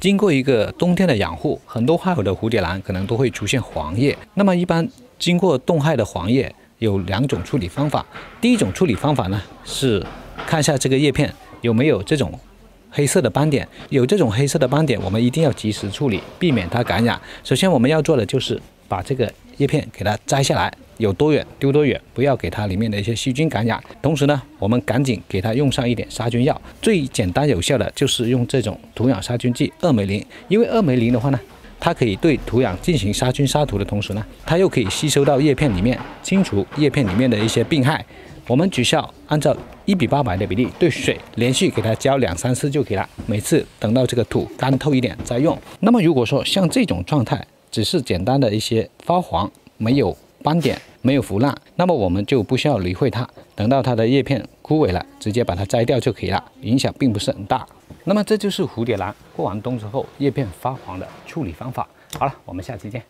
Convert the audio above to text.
经过一个冬天的养护，很多花友的蝴蝶兰可能都会出现黄叶。那么一般经过冻害的黄叶有两种处理方法。第一种处理方法呢是看一下这个叶片有没有这种黑色的斑点，有这种黑色的斑点，我们一定要及时处理，避免它感染。首先我们要做的就是把这个叶片给它摘下来。有多远丢多远，不要给它里面的一些细菌感染。同时呢，我们赶紧给它用上一点杀菌药。最简单有效的就是用这种土壤杀菌剂二霉灵，因为二霉灵的话呢，它可以对土壤进行杀菌杀土的同时呢，它又可以吸收到叶片里面，清除叶片里面的一些病害。我们只需要按照一比八百的比例对水连续给它浇两三次就可以了。每次等到这个土干透一点再用。那么如果说像这种状态，只是简单的一些发黄，没有。斑点没有腐烂，那么我们就不需要理会它，等到它的叶片枯萎了，直接把它摘掉就可以了，影响并不是很大。那么这就是蝴蝶兰过完冬之后叶片发黄的处理方法。好了，我们下期见。